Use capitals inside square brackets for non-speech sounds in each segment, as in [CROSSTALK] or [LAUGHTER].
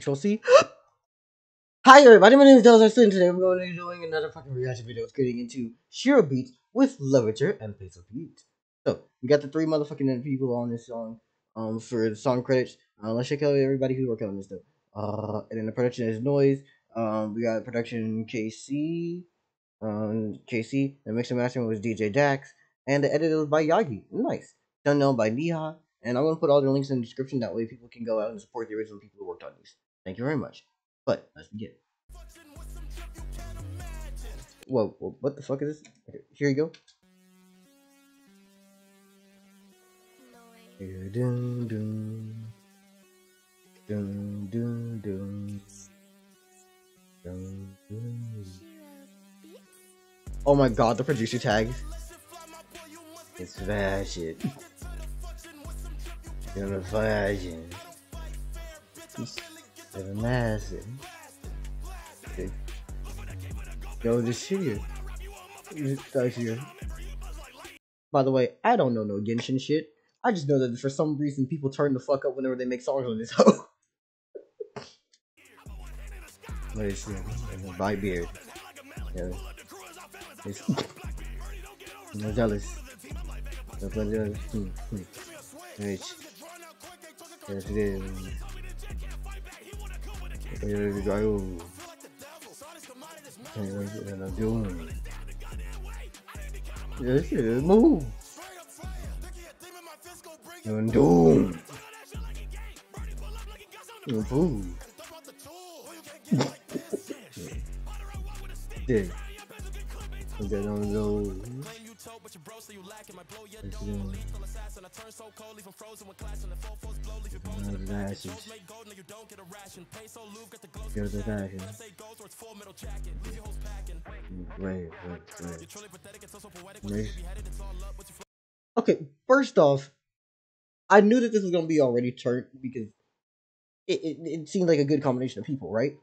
Control C. [GASPS] Hi everybody, my name is Dallas and today we're going to be doing another fucking reaction video. It's getting into Shirobeats with Louverture and Peso Pete. So, we got the three motherfucking people on this song um, for the song credits. Uh, let's check out everybody who's working on this though. Uh, and then the production is Noise. Um, we got production KC. Um, KC. The mix and mastering was DJ Dax. And the edit was by Yagi. Nice. Done by Niha. And I'm going to put all the links in the description. That way people can go out and support the original people who worked on these. Thank you very much. But let's begin. Whoa, whoa what the fuck is this? Here you go. Oh my god, the producer tags. It's fashion. You're fashion. It's massive. Okay. Yo, this shit here. By the way, I don't know no Genshin shit. I just know that for some reason people turn the fuck up whenever they make songs on this hoe. What is it? White beard. Yeah. It's I'm jealous. I'm jealous. Hmm. Hmm. Rich. Yes, it is. Here we go. Can't wait to end up doing. Yeah, move. Doom. [LAUGHS] so you lacking. My blow your dome, lethal assassin. I turn so cold, even frozen when clashing. The blow, leave your bones in the back. Those make gold, no, you don't get a ration. Peso Louvre, get the glow. Get the back. Say gold, full metal jacket. Leave your packing. Wait, wait, wait. You're truly pathetic, it's so poetic. It's all up. Okay, first off, I knew that this was gonna be already turned because it, it, it seemed like a good combination of people, right?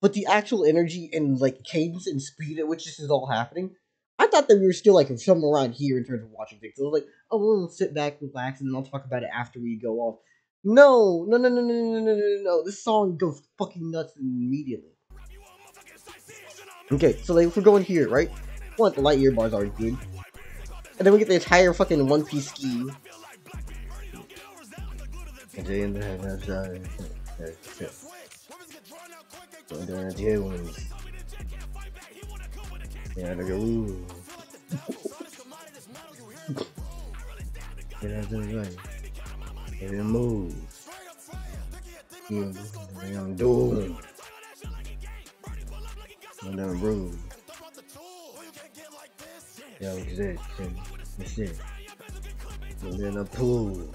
But the actual energy and like cadence and speed at which this is all happening I thought that we were still like somewhere around here in terms of watching things. So I was like, oh, we'll sit back, relax, and then I'll talk about it after we go off. No, no, no, no, no, no, no, no, no. This song goes fucking nuts immediately. Okay, so like if we're going here, right? One, the light year bars are good. And then we get the entire fucking One Piece ski. Yeah, nigga, ooh. Get out the way. Let it move. Yeah, I'm doing. I'm down the road. Yeah, I was that shit. That's it. And then I pool.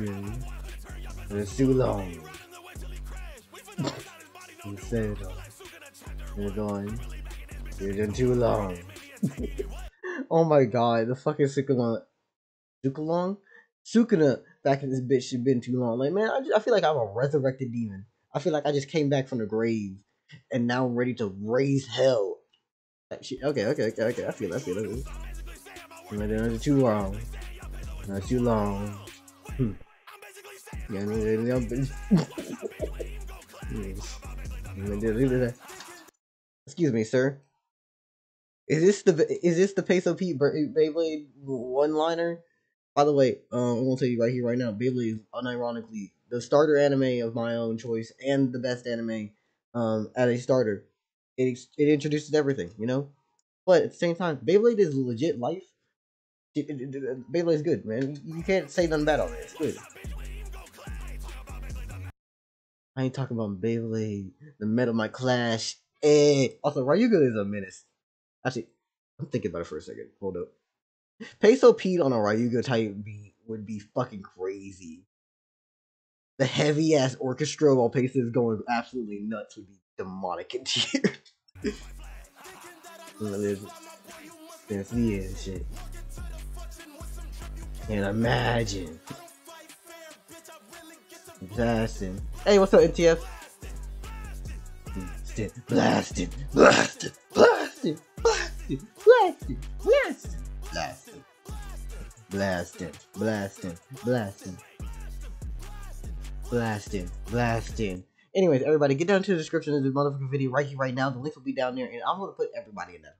Good. It's too long. You said it. You're going. You're doing too long. oh my god, the fucking Sukalong. Sukalong? Sukuna back in this bitch should been too long. Like, man, I, just, I feel like I'm a resurrected demon. I feel like I just came back from the grave and now I'm ready to raise hell. Like. Okay, okay, okay, okay. I feel I feel it. That's too long. Not too long. Hmm. [LAUGHS] Excuse me, sir. Is this the is this the Peso Pete Beyblade one liner? By the way, um, I'm gonna tell you right here, right now, Beyblade is unironically the starter anime of my own choice and the best anime um, as a starter. It it introduces everything, you know. But at the same time, Beyblade is legit life. Beyblade is good, man. You can't say nothing bad on it. It's good. I ain't talking about Beyblade, the Metal My Clash, Eh. Also, Ryuga is a menace. Actually, I'm thinking about it for a second. Hold up. Peso Pete on a Ryuga type beat would be fucking crazy. the heavy ass orchestra while Peso is going absolutely nuts would be demonic in here. [LAUGHS] And imagine. Blasting. Hey, what's up, NTF? Blasting, blasting, blasting, blasting, blasting, blasting, blasting, blasting, blasting, blasting, blasting, blasting. Anyways, everybody, get down to the description of the motherfucking video right here, right now. The link will be down there, and I'm gonna put everybody in that.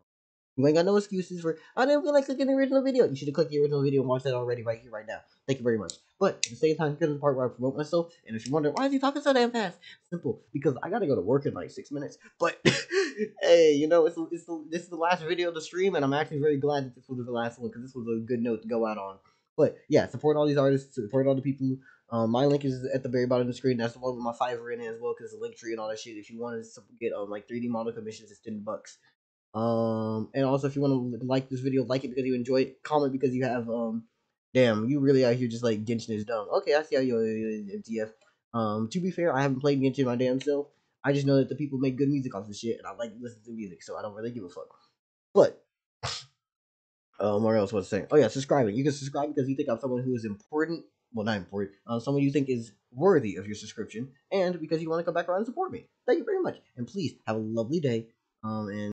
You ain't got no excuses for I didn't feel like clicking the original video. You should have clicked the original video and watched that already right here, right now. Thank you very much. But at the same time, here's the part where I promote myself. And if you wonder why is he talking so damn fast, simple because I gotta go to work in like six minutes. But [LAUGHS] hey, you know, it's, it's this is the last video of the stream, and I'm actually very glad that this was the last one because this was a good note to go out on. But yeah, support all these artists, support all the people. Um, my link is at the very bottom of the screen. That's the one with my Fiverr in it as well, because the link tree and all that shit. If you want to get um like 3D model commissions, it's ten bucks. Um, and also if you want to like this video, like it because you enjoy it, comment because you have um, damn, you really out here just like Genshin is dumb. Okay, I see how you MTF. Um, to be fair, I haven't played Genshin my damn self. I just know that the people make good music off this shit, and I like to listen to music, so I don't really give a fuck. But um, [COUGHS] what else was I saying? Oh yeah, subscribing. You can subscribe because you think I'm someone who is important. Well, not important. Uh, someone you think is worthy of your subscription, and because you want to come back around and support me. Thank you very much, and please have a lovely day. Um, and